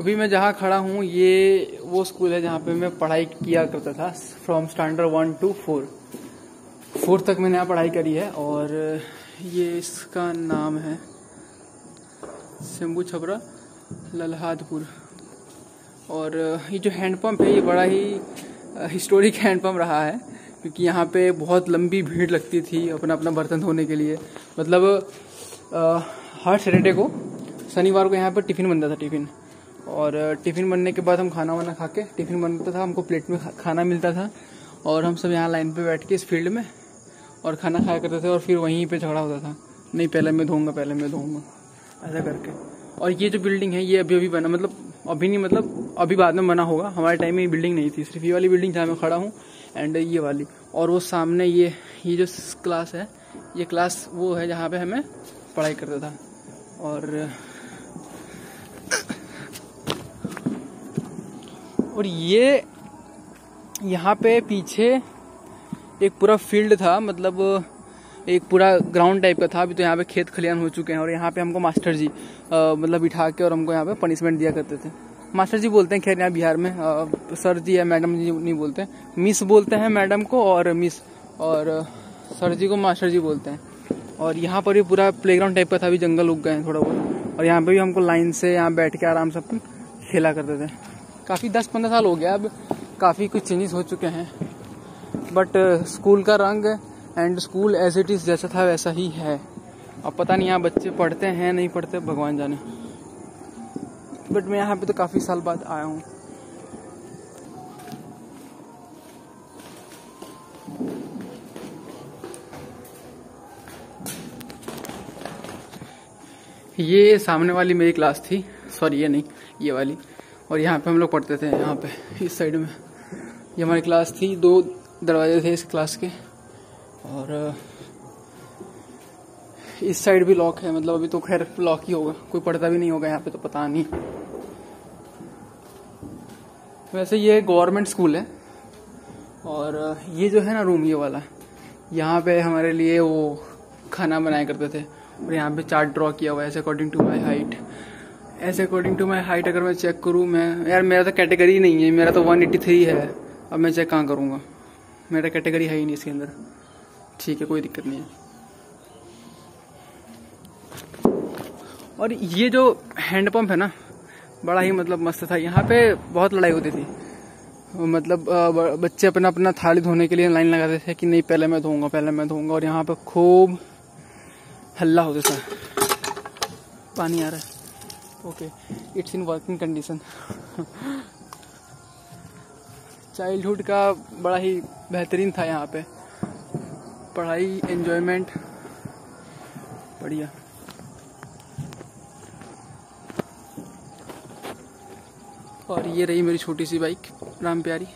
अभी मैं जहाँ खड़ा हूँ ये वो स्कूल है जहाँ पे मैं पढ़ाई किया करता था from standard one to four fourth तक मैंने यहाँ पढ़ाई करी है और ये इसका नाम है शंभू छपरा लल्हादपुर. और ये जो हैंडपम्प है ये बड़ा ही हिस्टोरिक हैंडपम्प रहा है क्योंकि यहाँ पे बहुत लंबी भीड़ लगती थी अपना अपना बर्तन धोने के लिए. मतलब आ, हर सैटरडे को शनिवार को यहाँ पर टिफ़िन बनता था टिफ़िन और टिफ़िन बनने के बाद हम खाना वाना खा के टिफ़िन बनता था, हमको प्लेट में खाना मिलता था और हम सब यहाँ लाइन पे बैठ के इस फ़ील्ड में और खाना खाया करते थे और फिर वहीं पे झगड़ा होता था। नहीं, पहले मैं धोऊँगा, पहले मैं धोऊँगा, ऐसा करके। और ये जो बिल्डिंग है, ये अभी अभी बना मतलब अभी नहीं मतलब अभी बाद में बना होगा। हमारे टाइम में ये बिल्डिंग नहीं थी, सिर्फ़ ये वाली बिल्डिंग जहाँ मैं खड़ा हूँ एंड ये वाली। और वो सामने ये ये जो क्लास है, ये क्लास वो है जहाँ पे हमें पढ़ाई करता था। और और ये यहाँ पे पीछे एक पूरा फ़ील्ड था मतलब एक पूरा ग्राउंड टाइप का था। अभी तो यहाँ पे खेत खलियान हो चुके हैं और यहाँ पे हमको मास्टर जी आ, मतलब बिठा के और हमको यहाँ पे पनिशमेंट दिया करते थे। मास्टर जी बोलते हैं खैर यहाँ बिहार में आ, सर जी या मैडम जी नहीं बोलते। मिस बोलते हैं मैडम को और मिस और सर जी को मास्टर जी बोलते हैं। और यहाँ पर भी पूरा प्लेग्राउंड टाइप का था अभी जंगल उग गए हैं थोड़ा बहुत। और यहाँ पे भी हमको लाइन से यहाँ बैठ के आराम से अपन खेला करते थे। काफ़ी दस पंद्रह साल हो गया अब काफ़ी कुछ चेंजेस हो चुके हैं। बट स्कूल का रंग and school as it is जैसा था वैसा ही है। अब पता नहीं यहाँ बच्चे पढ़ते हैं, नहीं पढ़ते, भगवान जाने। बट मैं यहाँ पे तो काफ़ी साल बाद आया हूँ। ये सामने वाली मेरी क्लास थी। सॉरी ये नहीं, ये वाली। और यहाँ पे हम लोग पढ़ते थे, यहाँ पे, इस साइड में। ये हमारी क्लास थी, दो दरवाजे थे इस क्लास के। और, इस साइड भी लॉक है मतलब अभी तो खैर लॉक ही होगा, कोई पढ़ता भी नहीं होगा यहाँ पे तो पता नहीं। वैसे ये गवर्नमेंट स्कूल है, और ये जो है ना रूम, ये वाला, यहाँ पे हमारे लिए वो खाना बनाया करते थे, और यहाँ पे चार्ट ड्रॉ किया हुआ है अकॉर्डिंग टू माई हाइट ऐसे अकॉर्डिंग टू माई हाइट अगर मैं चेक करूँ, मैं, यार मेरा तो कैटेगरी नहीं है, मेरा तो 183 है। अब मैं चेक कहाँ करूँगा? मेरा कैटेगरी है ही नहीं इसके अंदर। ठीक है, कोई दिक्कत नहीं है। और ये जो हैंडपम्प है ना, बड़ा ही मतलब मस्त था। यहाँ पे बहुत लड़ाई होती थी। मतलब बच्चे अपना अपना थाली धोने के लिए लाइन लगाते थे कि नहीं, पहले मैं धोऊँगा, पहले मैं धोऊँगा। और यहाँ पे खूब हल्ला होता था। पानी आ रहा है। Okay it's in working condition childhood का बड़ा ही बेहतरीन था यहाँ पे। पढ़ाई एंजॉयमेंट बढ़िया। और ये रही मेरी छोटी सी बाइक राम प्यारी।